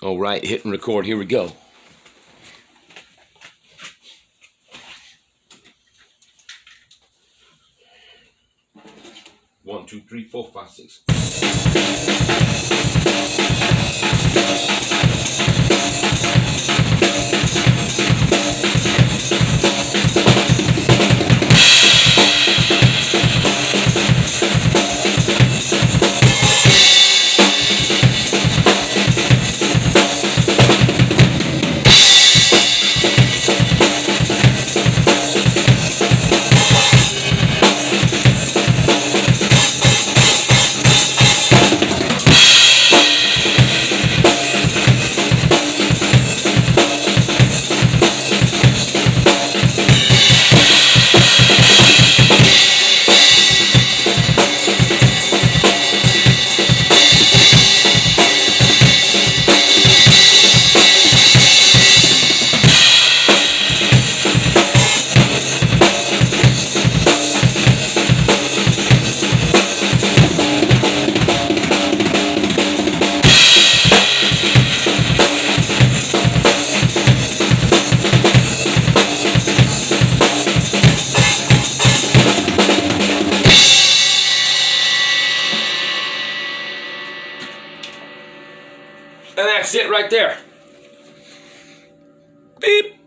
All right, hit and record. Here we go. One, two, three, four, five, six. And that's it right there. Beep.